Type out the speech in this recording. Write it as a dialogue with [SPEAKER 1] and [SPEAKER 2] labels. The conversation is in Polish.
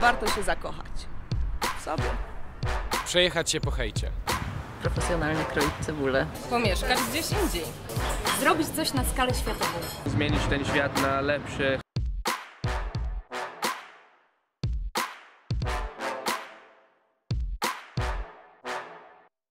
[SPEAKER 1] warto się zakochać w sobie.
[SPEAKER 2] Przejechać się po hejcie.
[SPEAKER 3] Profesjonalnie kroić cebulę.
[SPEAKER 4] Pomieszkać gdzieś indziej.
[SPEAKER 5] Zrobić coś na skalę światową.
[SPEAKER 6] zmienić ten świat na lepszy.